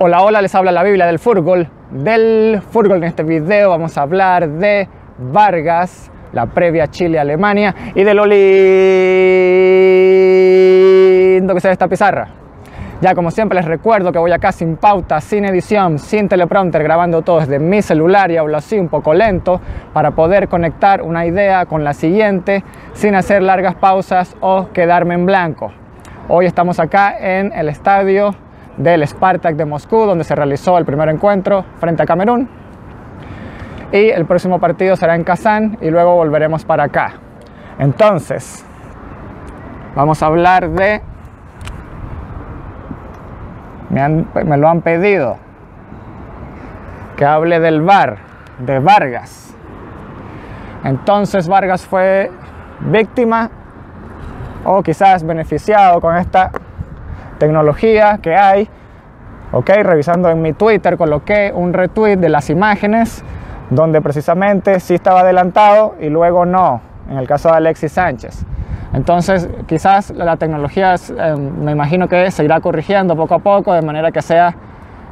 Hola, hola, les habla la Biblia del fútbol. Del fútbol en este video vamos a hablar de Vargas, la previa Chile-Alemania y de lo lindo que se ve esta pizarra. Ya como siempre les recuerdo que voy acá sin pauta, sin edición, sin teleprompter, grabando todo desde mi celular y hablo así un poco lento para poder conectar una idea con la siguiente sin hacer largas pausas o quedarme en blanco. Hoy estamos acá en el estadio del Spartak de Moscú, donde se realizó el primer encuentro frente a Camerún. Y el próximo partido será en Kazán y luego volveremos para acá. Entonces, vamos a hablar de... Me, lo han pedido. Que hable del VAR, de Vargas. Entonces Vargas fue víctima o quizás beneficiado con esta tecnología que hay. Ok, revisando en mi Twitter coloqué un retweet de las imágenes donde precisamente sí estaba adelantado y luego no, en el caso de Alexis Sánchez. Entonces, quizás la tecnología, eh, me imagino que se irá corrigiendo poco a poco de manera que sea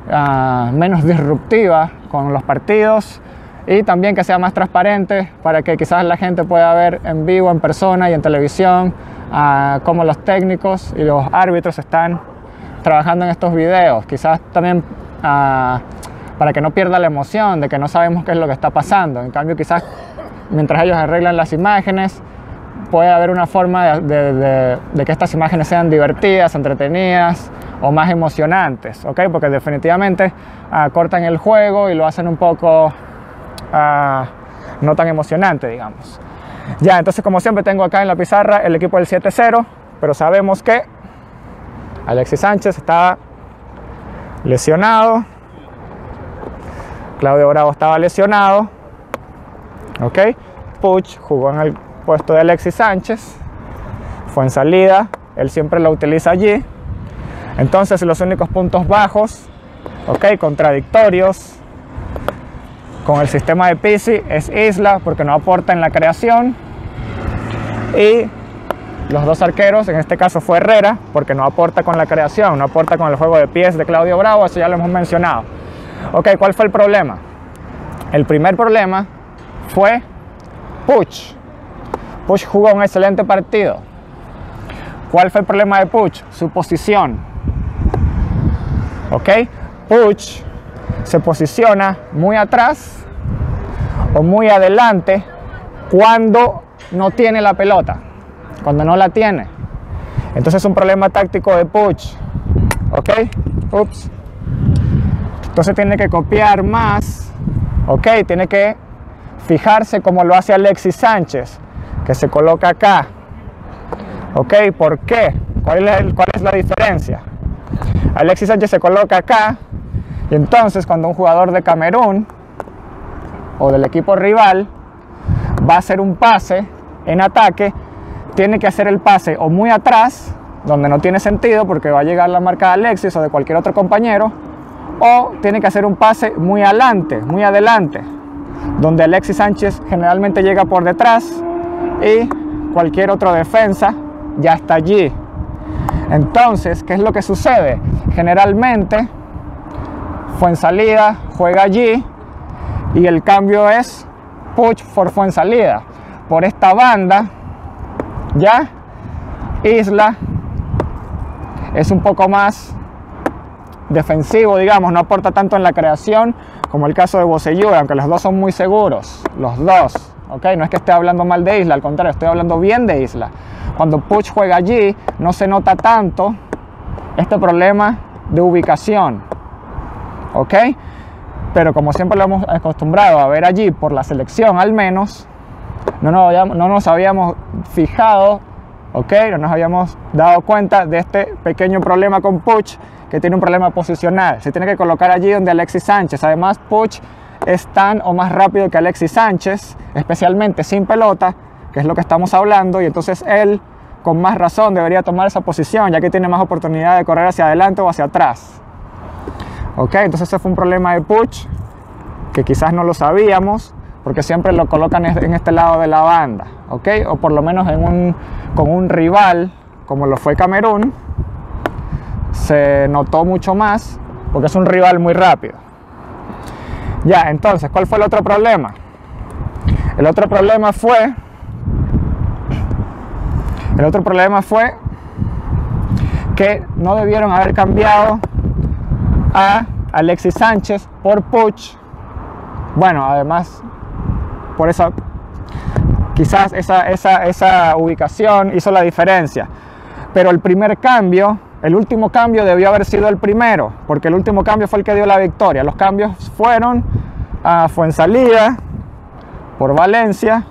uh, menos disruptiva con los partidos y también que sea más transparente para que quizás la gente pueda ver en vivo, en persona y en televisión uh, cómo los técnicos y los árbitros están trabajando en estos videos. Quizás también uh, para que no pierda la emoción de que no sabemos qué es lo que está pasando. En cambio, quizás mientras ellos arreglan las imágenes, puede haber una forma de, que estas imágenes sean divertidas, entretenidas o más emocionantes, ¿ok? Porque definitivamente uh, cortan el juego y lo hacen un poco uh, no tan emocionante, digamos. Ya, entonces como siempre tengo acá en la pizarra el equipo del 7-0, pero sabemos que Alexis Sánchez está lesionado, Claudio Bravo estaba lesionado, ¿ok? Puch jugó en el puesto de Alexis Sánchez, fue en salida, él siempre lo utiliza allí. Entonces los únicos puntos bajos, ok, contradictorios con el sistema de Pisi es Isla porque no aporta en la creación y los dos arqueros, en este caso fue Herrera porque no aporta con la creación, no aporta con el juego de pies de Claudio Bravo, eso ya lo hemos mencionado. Ok, ¿cuál fue el problema? El primer problema fue Puch. Puch jugó un excelente partido. ¿Cuál fue el problema de Puch? Su posición. ¿Ok? Puch se posiciona muy atrás o muy adelante cuando no tiene la pelota, cuando no la tiene. Entonces es un problema táctico de Puch. ¿Ok? Ups. Entonces tiene que copiar más. ¿Ok? Tiene que fijarse como lo hace Alexis Sánchez que se coloca acá. ¿Ok? ¿Por qué? ¿Cuál es, ¿Cuál es la diferencia? Alexis Sánchez se coloca acá y entonces cuando un jugador de Camerún o del equipo rival va a hacer un pase en ataque, tiene que hacer el pase o muy atrás, donde no tiene sentido porque va a llegar la marca de Alexis o de cualquier otro compañero, o tiene que hacer un pase muy adelante, muy adelante, donde Alexis Sánchez generalmente llega por detrás y cualquier otro defensa ya está allí. Entonces, ¿qué es lo que sucede? Generalmente, Fuensalida juega allí y el cambio es Puch por Fuensalida. Por esta banda, ya Isla es un poco más defensivo, digamos, no aporta tanto en la creación como el caso de Bocellur, aunque los dos son muy seguros, los dos. ¿okay? No es que esté hablando mal de Isla, al contrario, estoy hablando bien de Isla. Cuando Puch juega allí, no se nota tanto este problema de ubicación. ¿Ok? Pero como siempre lo hemos acostumbrado a ver allí, por la selección al menos, no nos habíamos, no nos habíamos fijado, ¿ok? No nos habíamos dado cuenta de este pequeño problema con Puch, que tiene un problema posicional. Se tiene que colocar allí donde Alexis Sánchez. Además, Puch es tan o más rápido que Alexis Sánchez, especialmente sin pelota, que es lo que estamos hablando, y entonces él con más razón debería tomar esa posición, ya que tiene más oportunidad de correr hacia adelante o hacia atrás. Ok, entonces ese fue un problema de Puch, que quizás no lo sabíamos, porque siempre lo colocan en este lado de la banda, ok, o por lo menos en un, con un rival, como lo fue Camerún, se notó mucho más porque es un rival muy rápido. Ya, entonces, ¿cuál fue el otro problema? El otro problema fue el otro problema fue que no debieron haber cambiado a Alexis Sánchez por Puch. Bueno, además, por eso quizás esa, esa, ubicación hizo la diferencia. Pero el primer cambio, el último cambio debió haber sido el primero, porque el último cambio fue el que dio la victoria. Los cambios fueron a Fuensalida por Valencia,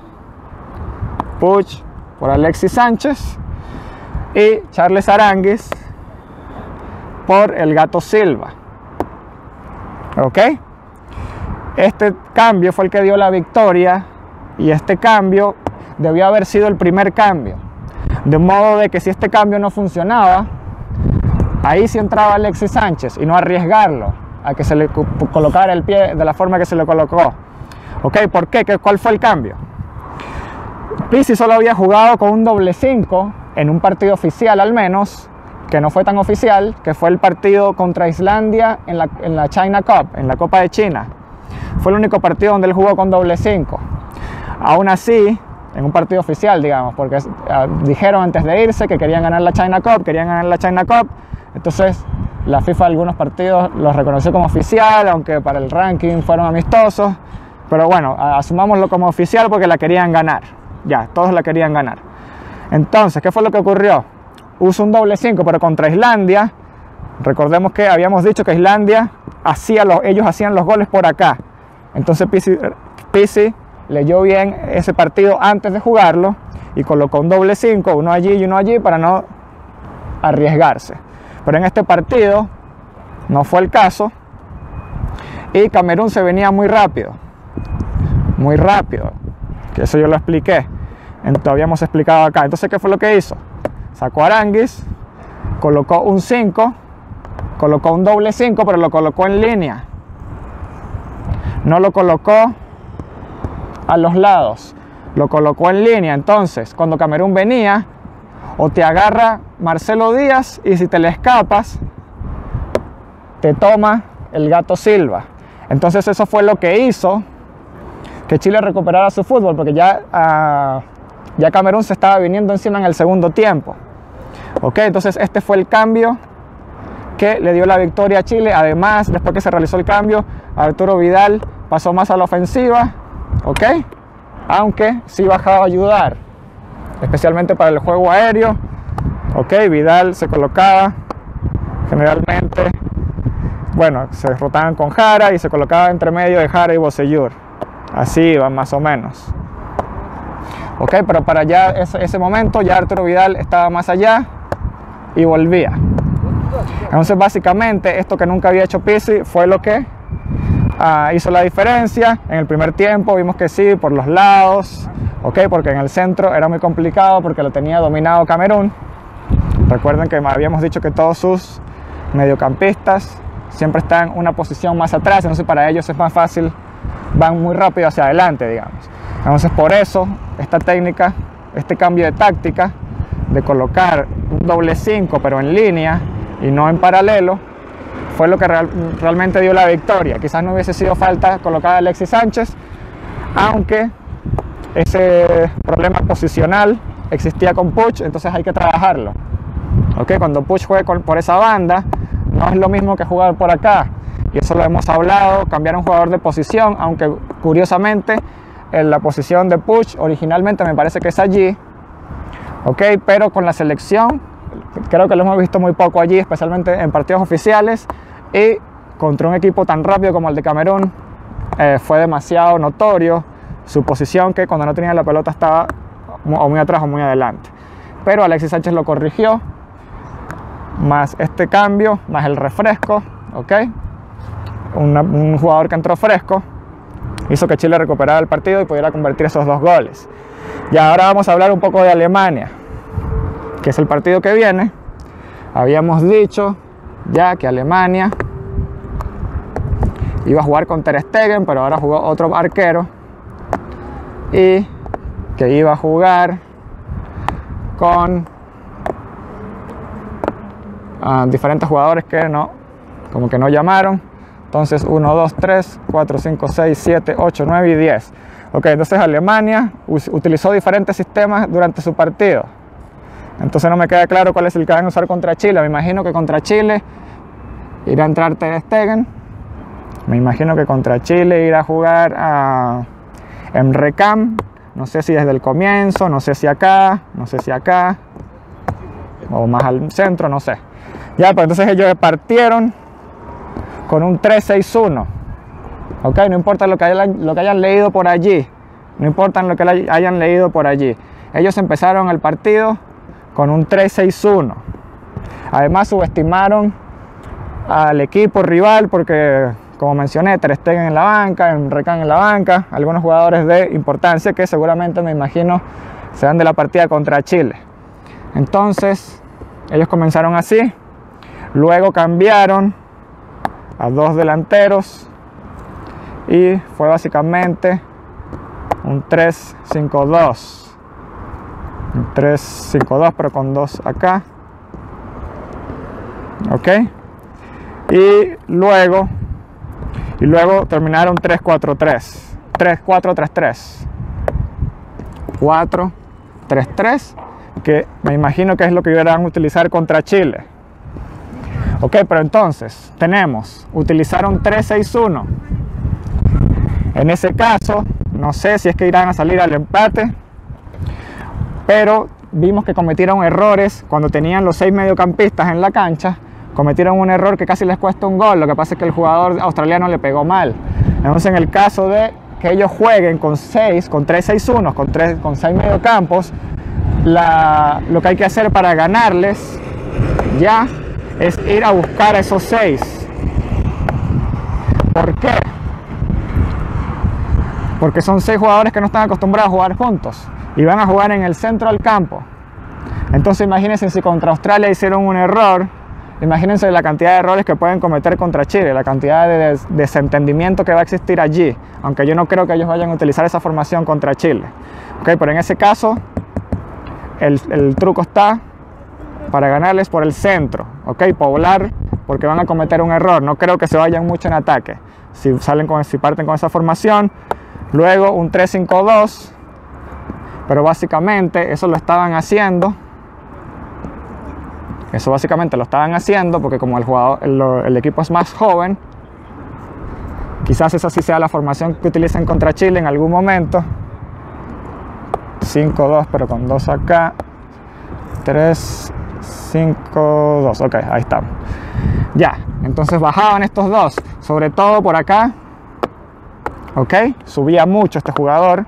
Puch por Alexis Sánchez y Charles Aranguis por el Gato Silva. ¿Ok? Este cambio fue el que dio la victoria y este cambio debió haber sido el primer cambio. De modo de que si este cambio no funcionaba, ahí sí entraba Alexis Sánchez y no arriesgarlo a que se le colocara el pie de la forma que se le colocó. ¿Ok? ¿Por qué? ¿Cuál fue el cambio? Pizzi solo había jugado con un doble 5 en un partido oficial al menos, que no fue tan oficial, que fue el partido contra Islandia en la, en la China Cup, en la Copa de China. Fue el único partido donde él jugó con doble 5. Aún así, en un partido oficial, digamos, porque ah, dijeron antes de irse que querían ganar la China Cup, querían ganar la China Cup, entonces la FIFA algunos partidos los reconoció como oficial, aunque para el ranking fueron amistosos, pero bueno, asumámoslo como oficial porque la querían ganar, ya, todos la querían ganar. Entonces, ¿qué fue lo que ocurrió? Uso un doble 5, pero contra Islandia, recordemos que habíamos dicho que Islandia hacía los, ellos hacían los goles por acá. Entonces Pisi, leyó bien ese partido antes de jugarlo y colocó un doble 5, uno allí y uno allí para no arriesgarse. Pero en este partido no fue el caso y Camerún se venía muy rápido, muy rápido, que eso yo lo expliqué, lo habíamos explicado acá. Entonces, ¿qué fue lo que hizo? Sacó Aranguis, colocó un 5, colocó un doble 5, pero lo colocó en línea. No lo colocó a los lados, lo colocó en línea. Entonces, cuando Camerún venía, o te agarra Marcelo Díaz y si te le escapas, te toma el gato Silva. Entonces eso fue lo que hizo que Chile recuperara su fútbol, porque ya, uh, ya Camerún se estaba viniendo encima en el segundo tiempo. Ok, entonces este fue el cambio que le dio la victoria a Chile. Además, después que se realizó el cambio, Arturo Vidal pasó más a la ofensiva, ok, aunque sí bajaba a ayudar, especialmente para el juego aéreo. Ok, Vidal se colocaba generalmente, bueno, se rotaban con Jara y se colocaba entre medio de Jara y Bosellur. Así iban más o menos. Ok, pero para ya ese momento ya Arturo Vidal estaba más allá y volvía. Entonces básicamente esto que nunca había hecho Pizzi fue lo que ah, hizo la diferencia. En el primer tiempo vimos que sí, por los lados, ok, porque en el centro era muy complicado porque lo tenía dominado Camerún. Recuerden que habíamos dicho que todos sus mediocampistas siempre están una posición más atrás, entonces para ellos es más fácil, van muy rápido hacia adelante, digamos. Entonces por eso esta técnica, este cambio de táctica, de colocar un doble 5 pero en línea y no en paralelo, fue lo que realmente dio la victoria. Quizás no hubiese sido falta colocar a Alexis Sánchez, aunque ese problema posicional existía con Puch, entonces hay que trabajarlo. ¿Okay? Cuando Puch juegue por esa banda, no es lo mismo que jugar por acá. Y eso lo hemos hablado, cambiar un jugador de posición, aunque curiosamente en la posición de Puch originalmente me parece que es allí, ¿ok? Pero con la selección, creo que lo hemos visto muy poco allí, especialmente en partidos oficiales, y contra un equipo tan rápido como el de Camerún, eh, fue demasiado notorio su posición que cuando no tenía la pelota estaba o muy atrás o muy adelante. Pero Alexis Sánchez lo corrigió, más este cambio, más el refresco, ¿ok? un jugador que entró fresco, hizo que Chile recuperara el partido y pudiera convertir esos dos goles. Y ahora vamos a hablar un poco de Alemania, que es el partido que viene. Habíamos dicho ya que Alemania iba a jugar con Ter Stegen, pero ahora jugó otro arquero y que iba a jugar con ah, diferentes jugadores que no como que no llamaron. Entonces 1, 2, 3, 4, 5, 6, 7, 8, 9 y 10. Ok, entonces Alemania utilizó diferentes sistemas durante su partido. Entonces no me queda claro cuál es el que van a usar contra Chile. Me imagino que contra Chile irá a entrar Ter Stegen. Me imagino que contra Chile irá a jugar a Emre Can. No sé si desde el comienzo, no sé si acá, no sé si acá, o más al centro, no sé. Ya, pues entonces ellos partieron con un 3-6-1. Ok, no importa lo que, hayan, leído por allí, no importa lo que hayan leído por allí. Ellos empezaron el partido con un 3-6-1. Además subestimaron al equipo rival porque, como mencioné, Ter Stegen en la banca, Recan en la banca, algunos jugadores de importancia que seguramente me imagino serán de la partida contra Chile. Entonces, ellos comenzaron así, luego cambiaron a dos delanteros y fue básicamente un 3-5-2. 3-5-2 pero con 2 acá. Ok. Y luego y luego terminaron 3-4-3 3-4-3-3 4-3-3 que me imagino que es lo que iban a utilizar contra Chile. Ok pero entonces tenemos utilizaron 3-6-1 en ese caso no sé si es que irán a salir al empate pero vimos que cometieron errores cuando tenían los seis mediocampistas en la cancha. Cometieron un error que casi les cuesta un gol. Lo que pasa es que el jugador australiano le pegó mal. Entonces, en el caso de que ellos jueguen con seis, con 3-6-1, con, tres, con seis mediocampos, lo que hay que hacer para ganarles ya es ir a buscar a esos seis. ¿Por qué? Porque son seis jugadores que no están acostumbrados a jugar juntos y van a jugar en el centro del campo. Entonces imagínense si contra Australia hicieron un error, imagínense la cantidad de errores que pueden cometer contra Chile, la cantidad de desentendimiento que va a existir allí, aunque yo no creo que ellos vayan a utilizar esa formación contra Chile. Okay, pero en ese caso el, el truco está para ganarles por el centro, ¿ok? Poblar porque van a cometer un error, no creo que se vayan mucho en ataque. Si, salen con, si parten con esa formación, luego un 3-5-2 pero básicamente eso lo estaban haciendo. Eso básicamente lo estaban haciendo porque como el, jugador, el, equipo es más joven, quizás esa sí sea la formación que utilicen contra Chile en algún momento. 5-2, pero con 2 acá. 3, 5, 2. Ok, ahí estamos. Ya, entonces bajaban estos dos, sobre todo por acá. Ok, subía mucho este jugador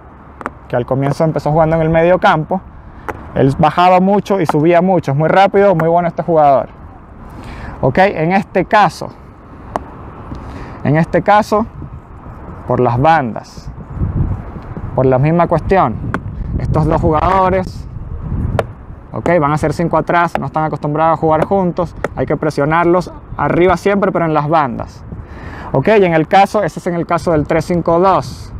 que al comienzo empezó jugando en el medio campo. Él bajaba mucho y subía mucho, es muy rápido, muy bueno este jugador. Ok, en este caso, en este caso, por las bandas, por la misma cuestión, estos dos jugadores, ok, van a ser cinco atrás, no están acostumbrados a jugar juntos, hay que presionarlos arriba siempre, pero en las bandas. Ok, y en el caso, ese es en el caso del 3-5-2.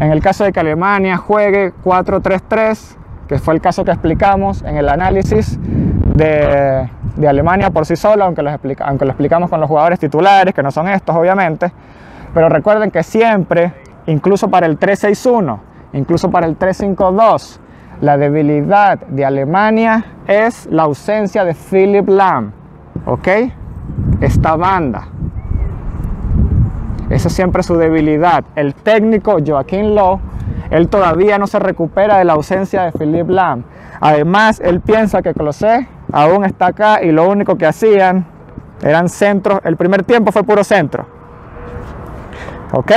En el caso de que Alemania juegue 4-3-3, que fue el caso que explicamos en el análisis de, Alemania por sí sola, aunque lo, aunque lo explicamos con los jugadores titulares, que no son estos obviamente, pero recuerden que siempre, incluso para el 3-6-1, incluso para el 3-5-2, la debilidad de Alemania es la ausencia de Philip Lahm, ¿ok? Esta banda. Esa es siempre su debilidad. El técnico Joaquín Lowe, él todavía no se recupera de la ausencia de Philippe Lam. Además, él piensa que Closet aún está acá y lo único que hacían eran centros. El primer tiempo fue puro centro. ¿Ok?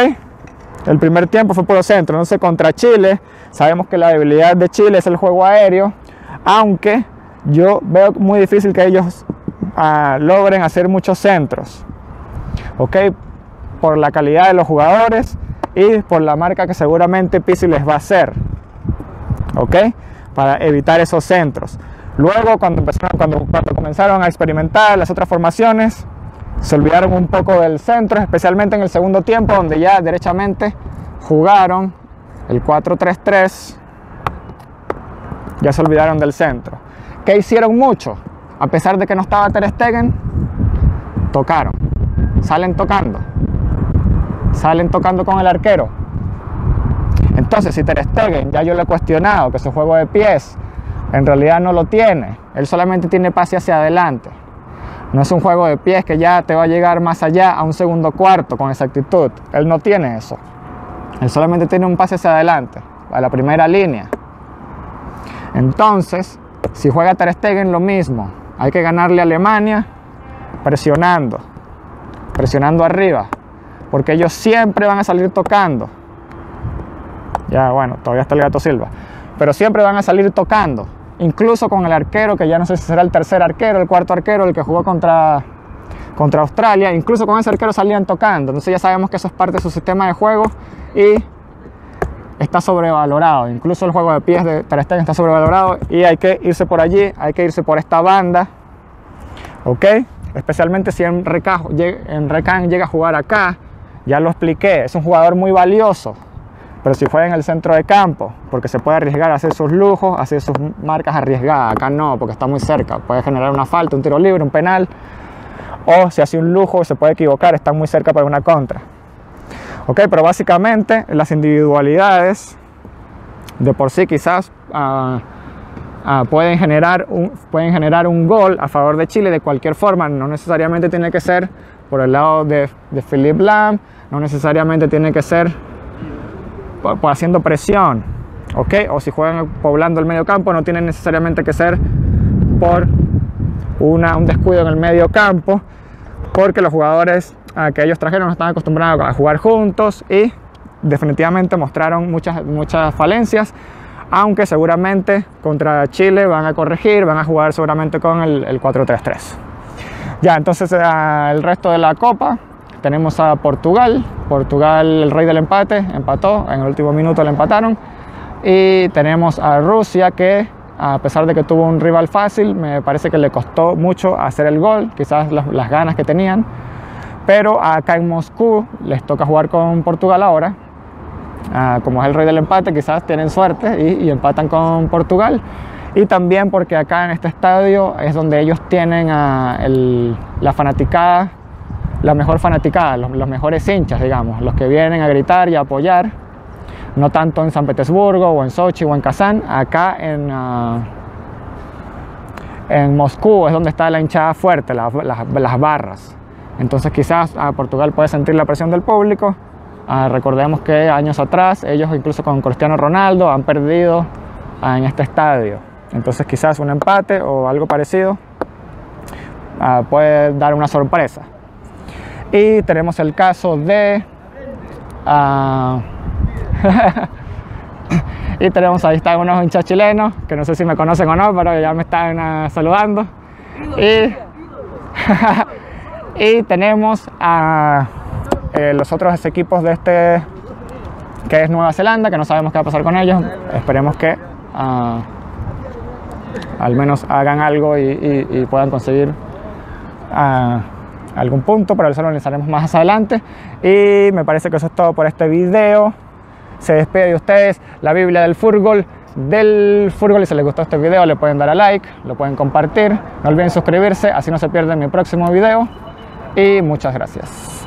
El primer tiempo fue puro centro. Entonces, contra Chile, sabemos que la debilidad de Chile es el juego aéreo, aunque yo veo muy difícil que ellos ah, logren hacer muchos centros. ¿Ok? Por la calidad de los jugadores y por la marca que seguramente Pizzi les va a hacer. ¿Ok? Para evitar esos centros. Luego, cuando, empezaron, cuando, comenzaron a experimentar las otras formaciones, se olvidaron un poco del centro, especialmente en el segundo tiempo, donde ya derechamente jugaron el 4-3-3. Ya se olvidaron del centro. ¿Qué hicieron mucho? A pesar de que no estaba Ter Stegen, tocaron salen tocando. Salen tocando con el arquero. Entonces, si Ter Stegen, ya yo le he cuestionado que su juego de pies en realidad no lo tiene. Él solamente tiene pase hacia adelante. No es un juego de pies que ya te va a llegar más allá a un segundo cuarto con exactitud. Él no tiene eso. Él solamente tiene un pase hacia adelante, a la primera línea. Entonces, si juega Ter Stegen lo mismo. Hay que ganarle a Alemania presionando, presionando arriba, porque ellos siempre van a salir tocando. Ya, bueno, todavía está el gato Silva, pero siempre van a salir tocando, incluso con el arquero, que ya no sé si será el tercer arquero, el cuarto arquero, el que jugó contra, contra Australia, incluso con ese arquero salían tocando, entonces ya sabemos que eso es parte de su sistema de juego y está sobrevalorado. Incluso el juego de pies de Ter está sobrevalorado y hay que irse por allí, hay que irse por esta banda, ¿ok? Especialmente si en Recan, en Recan llega a jugar acá, ya lo expliqué, es un jugador muy valioso. Pero si juega en el centro de campo, porque se puede arriesgar a hacer sus lujos, hacer sus marcas arriesgadas. Acá no, porque está muy cerca. Puede generar una falta, un tiro libre, un penal. O si hace un lujo, se puede equivocar, está muy cerca para una contra. Ok, pero básicamente las individualidades de por sí quizás uh, uh, pueden, generar un, pueden generar un gol a favor de Chile de cualquier forma. No necesariamente tiene que ser por el lado de, de Philippe Lam, no necesariamente tiene que ser por haciendo presión. Ok, o si juegan poblando el medio campo, no tiene necesariamente que ser por una, un descuido en el medio campo, porque los jugadores que ellos trajeron no estaban acostumbrados a jugar juntos y definitivamente mostraron muchas, muchas falencias, aunque seguramente contra Chile van a corregir, van a jugar seguramente con el, el 4-3-3. Ya, entonces el resto de la Copa tenemos a Portugal, Portugal el rey del empate, empató, en el último minuto le empataron, y tenemos a Rusia que a pesar de que tuvo un rival fácil, me parece que le costó mucho hacer el gol, quizás las, las ganas que tenían, pero acá en Moscú les toca jugar con Portugal ahora. Uh, como es el rey del empate, quizás tienen suerte y, y, empatan con Portugal. Y también porque acá en este estadio es donde ellos tienen uh, el, la fanaticada, la mejor fanaticada, los, los, mejores hinchas, digamos, los que vienen a gritar y a apoyar. No tanto en San Petersburgo o en Sochi o en Kazán, acá en, uh, en Moscú es donde está la hinchada fuerte, la, la, las barras. Entonces quizás a Portugal puede sentir la presión del público. Uh, recordemos que años atrás ellos incluso con Cristiano Ronaldo han perdido uh, en este estadio. Entonces quizás un empate o algo parecido uh, puede dar una sorpresa. Y tenemos el caso de... y tenemos ahí están unos hinchas chilenos que no sé si me conocen o no, pero ya me están saludando. Y... Y tenemos a eh, los otros equipos de este, que es Nueva Zelanda, que no sabemos qué va a pasar con ellos. Esperemos que uh, al menos hagan algo y, y, y puedan conseguir uh, algún punto, pero eso lo analizaremos más adelante. Y me parece que eso es todo por este video. Se despide de ustedes la Biblia del fútbol del fútbol y si les gustó este video le pueden dar a like, lo pueden compartir, no olviden suscribirse, así no se pierden mi próximo video y muchas gracias.